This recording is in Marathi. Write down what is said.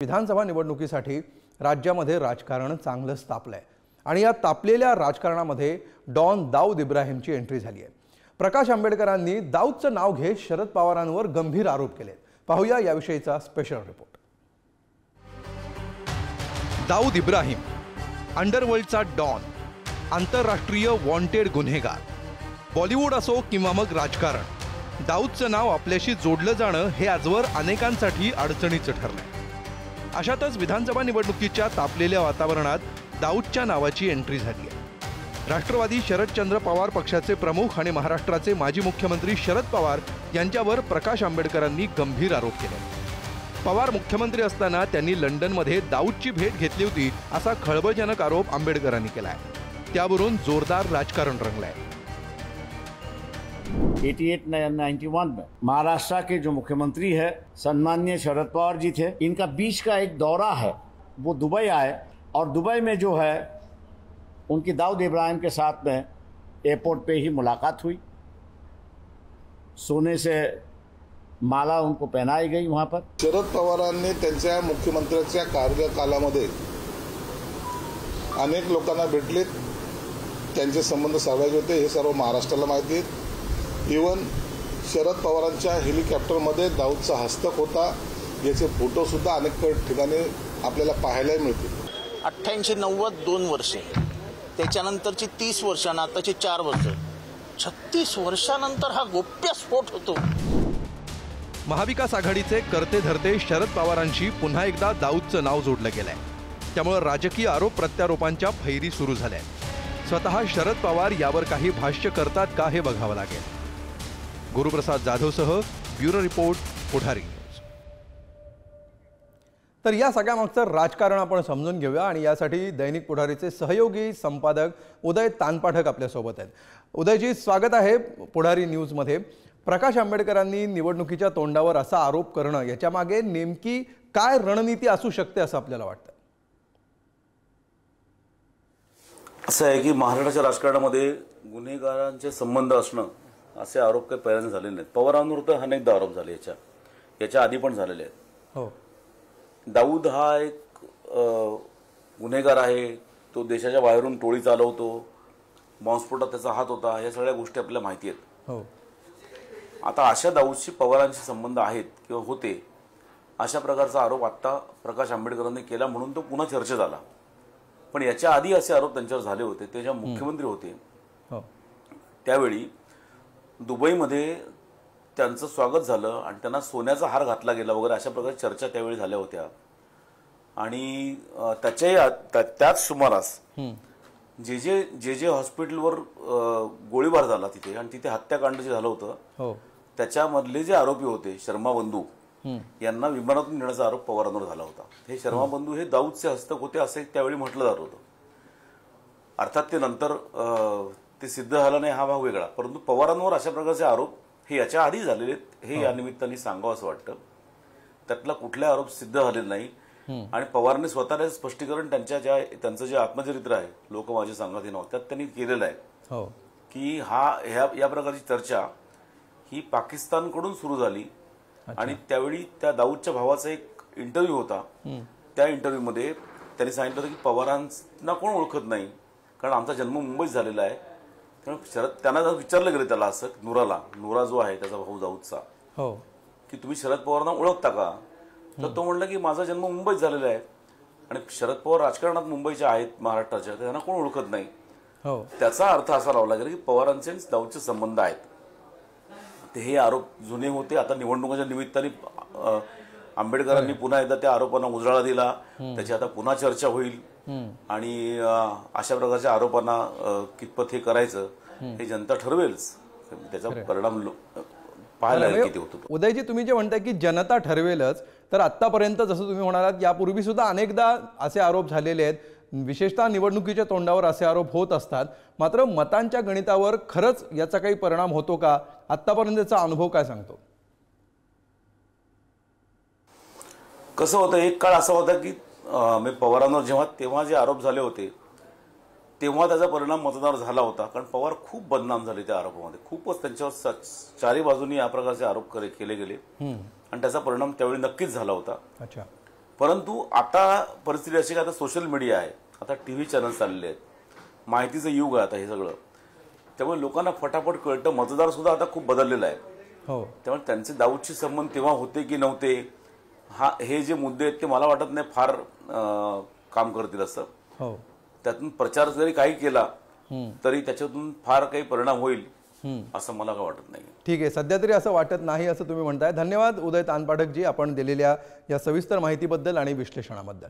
विधानसभा निवडणुकीसाठी राज्यामध्ये राजकारण चांगलंच तापलंय आणि या तापलेल्या राजकारणामध्ये डॉन दाऊद इब्राहिमची एंट्री झाली आहे. प्रकाश आंबेडकरांनी दाऊदचं नाव घेत शरद पवारांवर गंभीर आरोप केले पाहूया याविषयीचा स्पेशल रिपोर्ट दाऊद इब्राहिम अंडरवर्ल्डचा डॉन आंतरराष्ट्रीय वॉन्टेड गुन्हेगार. बॉलिवूड असो किंवा मग राजकारण दाऊदचं नाव आपल्याशी जोडलं जाणं हे आजवर अनेकांसाठी अडचणीचं ठरलंय. अशातच विधानसभा निवडणुकीच्या तापलेल्या वातावरणात दाऊदच्या नावाची एंट्री झाली आहे. राष्ट्रवादी शरदचंद्र पवार पक्षाचे प्रमुख आणि महाराष्ट्राचे माजी मुख्यमंत्री शरद पवार यांच्यावर प्रकाश आंबेडकरांनी गंभीर आरोप केले. पवार मुख्यमंत्री असताना त्यांनी लंडनमध्ये दाऊदची भेट घेतली होती असा खळबळजनक आरोप आंबेडकरांनी केला आहे त्यावरून जोरदार राजकारण रंगलंय. 88 91 में। महाराष्ट्र के जो मुख्यमंत्री है सम्मान्य शरद पवार जी थे, इनका बीच का एक दौरा है, वो दुबई आए, और दुबई में जो है, उनकी दाऊद इब्राहिम के साथ में एयरपोर्ट पे ही मुलाकात हुई। सोने से माला उनको पहनाई गई वहाँ पर। शरद पवारांनी त्यांच्या मुख्यमंत्र्याच्या कार्यकालामध्ये अनेक भेटलेत, त्यांचे संबंध साधायचे होते, हे सर्व महाराष्ट्राला माहिती आहेत. इवन शरद पवारांच्या हेलिकॉप्टरमध्ये दाऊदचा हस्तक होता याचे फोटो सुद्धा अनेक ठिकाणी आपल्याला पाहायला मिळतील. अठ्ठ्याऐंशी नव्वद दोन वर्षे. त्याच्यानंतरची तीस वर्ष आणि आताची चार वर्ष. छत्तीस वर्षानंतर हा गोप्य स्फोट होतो. महाविकास आघाडीचे करते धरते शरद पवारांशी पुन्हा एकदा दाऊदचं नाव जोडलं गेलंय. त्यामुळे राजकीय आरोप प्रत्यारोपांच्या फैरी सुरू झाल्या स्वतः शरद पवार यावर काही भाष्य करतात का हे बघावं लागेल. गुरुप्रसाद जाधवसह ब्युरो रिपोर्ट पुढारी न्यूज. तर या सगळ्यामागचं राजकारण आपण समजून घेऊया आणि यासाठी दैनिक पुढारीचे सहयोगी संपादक उदय तानपाठक आपल्यासोबत आहेत. उदयजी स्वागत आहे पुढारी न्यूजमध्ये. प्रकाश आंबेडकरांनी निवडणुकीच्या तोंडावर असा आरोप करणं याच्या मागे नेमकी काय रणनीती असू शकते असं आपल्याला वाटतं? असं आहे की महाराष्ट्राच्या राजकारणामध्ये गुन्हेगारांचे संबंध असणं असे आरोप काही पहिल्यांदा झालेले नाहीत. पवारांवर तर अनेकदा आरोप झाले याच्या याच्या आधी पण झालेले आहेत. हो. दाऊद हा एक गुन्हेगार आहे. तो देशाच्या बाहेरून टोळी चालवतो. बॉम्बस्फोटात त्याचा हात होता. या सगळ्या गोष्टी आपल्याला माहिती आहेत. हो. आता अशा दाऊदशी पवारांशी संबंध आहेत किंवा होते अशा प्रकारचा आरोप आत्ता प्रकाश आंबेडकरांनी केला म्हणून तो पुन्हा चर्चेत आला. पण याच्या आधी असे आरोप त्यांच्यावर झाले होते. ते जेव्हा मुख्यमंत्री होते हो. त्यावेळी दुबईमध्ये त्यांचं स्वागत झालं आणि त्यांना सोन्याचा हार घातला गेला वगैरे अशा प्रकारे चर्चा त्यावेळी झाल्या होत्या. आणि अं, त्याच्याही आत- त्या- त्याच सुमारास जे जे जे जे हॉस्पिटलवर गोळीबार झाला तिथे आणि तिथे हत्याकांड जे झालं होतं हो. त्याच्यामधले जे आरोपी होते शर्मा बंधू यांना विमानातून नेण्याचा आरोप पवारांवर झाला होता. हे शर्मा बंधू हे दाऊदचे हस्तक होते असे त्यावेळी म्हटलं जात होतं. अर्थात ते नंतर ते सिद्ध झालं नाही हा भाग वेगळा. परंतु पवारांवर अशा प्रकारचे आरोप हे याच्या आधी झालेले आहेत. हे या निमित्ताने सांगावं असं वाटतं. त्यातला कुठला आरोप सिद्ध झालेला नाही. आणि पवारांनी स्वतःला स्पष्टीकरण त्यांच्या ज्या त्यांचं जे आत्मचरित्र आहे लोक माझे सांगत हे नाव त्यात त्यांनी केलेलं आहे. हो. की हा ह्या या प्रकारची चर्चा ही पाकिस्तानकडून सुरू झाली. आणि त्यावेळी त्या दाऊदच्या भावाचा एक इंटरव्ह्यू होता. त्या इंटरव्ह्यूमध्ये त्यांनी सांगितलं होतं की पवारांना कोण ओळखत नाही. कारण आमचा जन्म मुंबईत झालेला आहे. त्यामुळे शरद त्यांना जर विचारलं गेलं त्याला असं नुराला नुरा जो आहे त्याचा भाऊ दाऊदचा हो. की तुम्ही शरद पवारांना ओळखता का? तर तो म्हणला की माझा जन्म मुंबईत झालेला आहे. आणि शरद पवार राजकारणात मुंबईच्या आहेत महाराष्ट्राच्या त्यांना कोण ओळखत नाही? हो. त्याचा अर्थ असा लावला गेला की पवारांचे दाऊदचे संबंध आहेत. ते हे आरोप जुने होते. आता निवडणुकाच्या निमित्ताने आंबेडकरांनी पुन्हा एकदा त्या आरोपांना उजळा दिला. त्याची आता पुन्हा चर्चा होईल. आणि अशा प्रकारच्या आरोपांना कितपत हे करायचं हे जनता ठरवेलच. त्याचा परिणाम पाहायला किती होतो. उदयजी तुम्ही जे म्हणताय की जनता ठरवेलच तर आतापर्यंत जसं तुम्ही म्हणालात यापूर्वी सुद्धा अनेकदा असे आरोप झालेले आहेत. विशेषतः निवडणुकीच्या तोंडावर असे आरोप होत असतात. मात्र मतांच्या गणितावर खरंच याचा काही परिणाम होतो का? आतापर्यंतचा अनुभव काय सांगतो? कसं होतं एक काळ असा होता की मी पवारांवर जेव्हा तेव्हा जे आरोप झाले होते तेव्हा त्याचा परिणाम मतदार झाला होता. कारण पवार खूप बदनाम झाले त्या आरोपामध्ये. खूपच त्यांच्यावर चारी बाजूनी या प्रकारचे आरोप केले गेले. आणि त्याचा परिणाम त्यावेळी नक्कीच झाला होता. अच्छा. परंतु आता परिस्थिती अशी की आता सोशल मीडिया आहे. आता टी व्ही चॅनल्स चाललेले आहेत. माहितीचं युग आहे आता हे सगळं. त्यामुळे लोकांना फटाफट कळतं. मतदार सुद्धा आता खूप बदललेला आहे. हो. त्यामुळे त्यांचे दाऊदशी संबंध तेव्हा होते की नव्हते? हा हे जे मुद्दे आहेत ते मला वाटत नाही फार अं, काम करतील असं. हो. त्यातून प्रचार जरी काही केला तरी त्याच्यातून फार काही परिणाम होईल असं मला काय वाटत नाही. ठीक आहे. सध्या तरी असं वाटत नाही असं तुम्ही म्हणताय. धन्यवाद उदय तानपाठकजी आपण दिलेल्या या सविस्तर माहितीबद्दल आणि विश्लेषणाबद्दल.